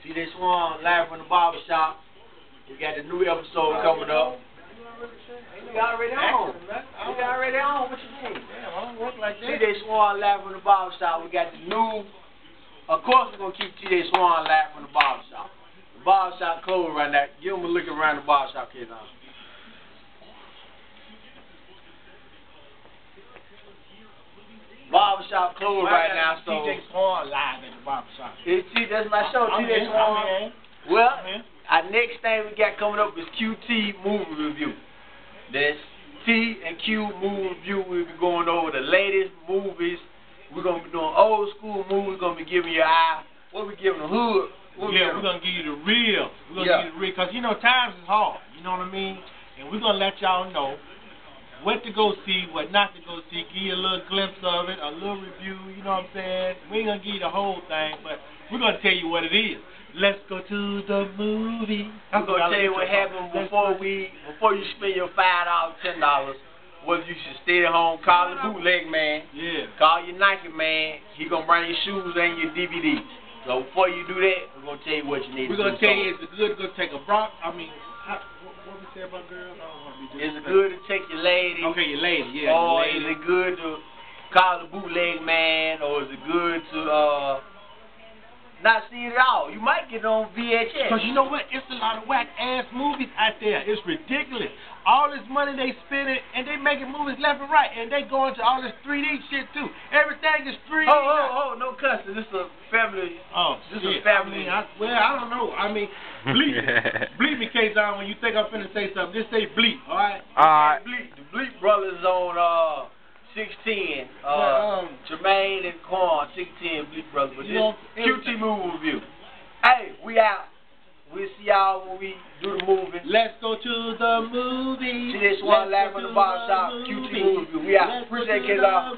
TJ Swann live from the barber shop. We got the new episode coming up. We already on. We already on. What you mean? Damn, I don't work like that. TJ Swann live from the barber shop. We got the new. Of course, we're gonna keep TJ Swann live from the barber shop. The barber shop closed right now. Give them a look around the barber shop, kids. On. Uh, barber shop closed right now, so TJ Swann live at the barber shop. it's T. That's my show, I'm TJ in, Swann. I'm in. Well, our next thing we got coming up is QT movie review. That's T and Q movie review. We'll be going over the latest movies. We're gonna be doing old school movies. We're gonna be giving you eye. What we giving the hood? What Yeah, we're gonna give you the real. We're gonna Yeah. give you the real, cause you know times is hard. You know what I mean? And we're gonna let y'all know what to go see, what not to go see. Give you a little glimpse of it, a little review. You know what I'm saying? We ain't gonna give you the whole thing, but we're gonna tell you what it is. Let's go to the movie. I'm gonna tell you what happened before we before you spend your five dollars, ten dollars. Whether you should stay at home, call the bootleg man. Yeah. Call your Nike man. He gonna bring your shoes and your DVD. So before you do that, we're gonna tell you what you need We're to gonna do. tell you it's good to go take a brock. I mean, how, what, what we say about girls? I don't want to be Is it good to take your lady? Okay, your lady, yeah. or your lady. is it good to call the bootleg man? Or is it good to uh not see it at all? You might get it on VHS. Cause you know what? It's a lot of whack ass movies out there. It's ridiculous. All this money they spending and they making movies left and right and they going to all this 3D shit too. Everything is 3D. Oh, oh, oh, no cussing. This is a family. Oh, This shit. is a family. I mean, I, well, I don't know. I mean, bleep, bleep me, K Zone, when you think I'm finna say something. Just say bleep, all right? Alright. Bleep, the Bleep brothers on uh 610. Uh, Well, um, Jermaine and Quan, 610 Bleep brothers. But You this know, QT movie review. Hey, we out. We'll see y'all when we do the movie. Let's go to the movie. See this one live on the bar shop. QT movie. We out. Let's Appreciate it, y'all.